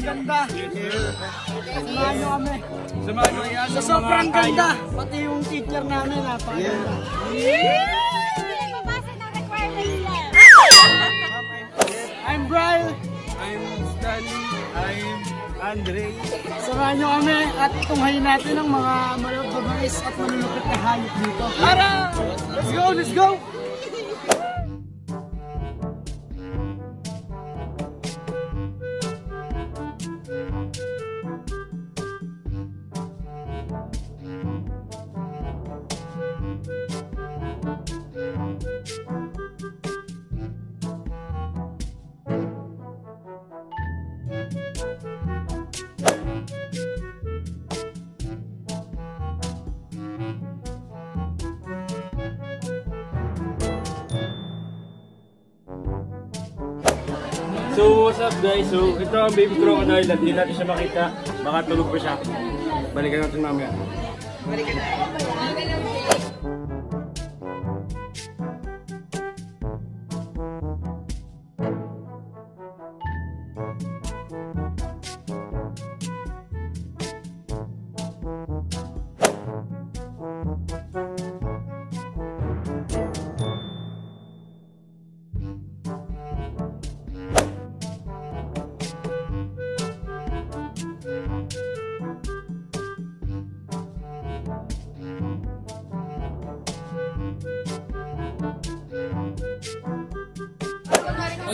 ganda. Samahan nyo kami. Samahan nyo yan Sa ng sobrang ganda, pati yung teacher namin, napakaganda. Lang. I'm Brian. I'm Stanley. I'm Andre. Samahan nyo kami at tunghayin natin ang mga malababais at malulupit na hayop dito. Tara! Let's go, let's go! So what's up guys? So ito ang baby crocodile at hindi natin siya makita. Baka tulog pa siya. Balikan natin mamaya.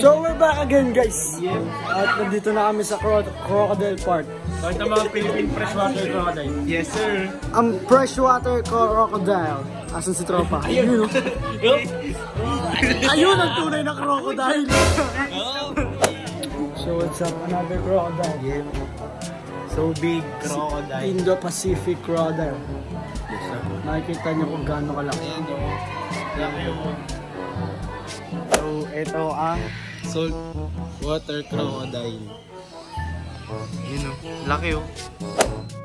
So we're back again guys. At nandito na kami sa Cro- Crocodile Park. So ito mga Philippine freshwater crocodile. Yes sir. Ang freshwater crocodile. Asan si tropa? Ayun? Ayun ang tunay na crocodile. so what's up? Another crocodile. So big crocodile. Indo-Pacific crocodile. Yes sir. Nakikita niyo kung gaano kalaki. Laki yung So, ito ang salt water crocodile. Yun o, laki oh. o. So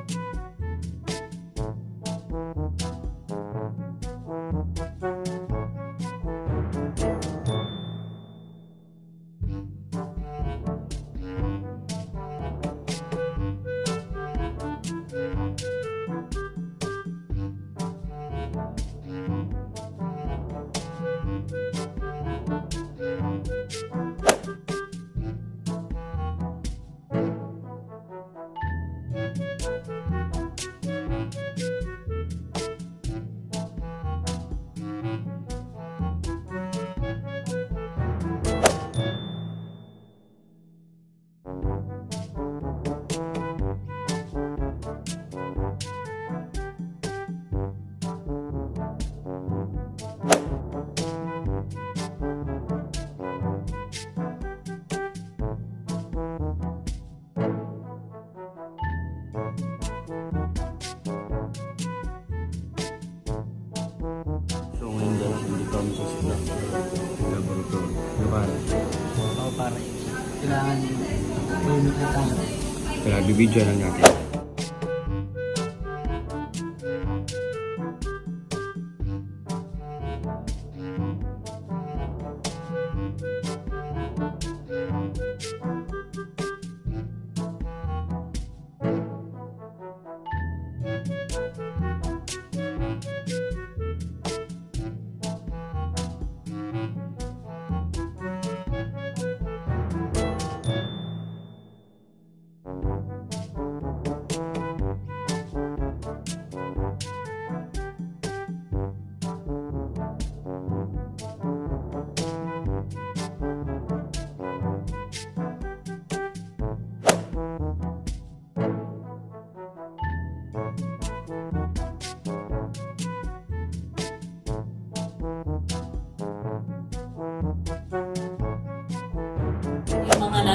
Kailangan gawin na tayo. Tara, bibidyo lang natin.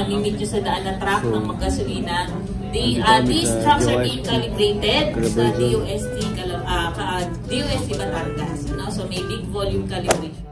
Mamimit nyo sa daan na truck ng magasolina. The, uh, these trucks are being calibrated sa DOST, ah, ah, DOST Batangas. No? So may big volume calibration.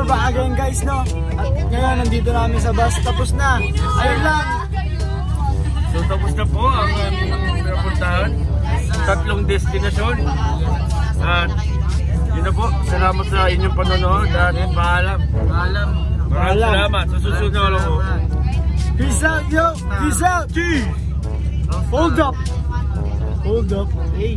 Back again guys, no? At ngayon, nandito namin sa bus. Tapos na. Ayun lang. So tapos na po ang aming pinapuntahan. Tatlong destinasyon. At yun na po. Salamat sa inyong panonood at paalam. Paalam. Maraming Paalam. salamat. Sa susunod na ulo ko. Peace out, yo! Peace out! Hold up! Hold up. Hey!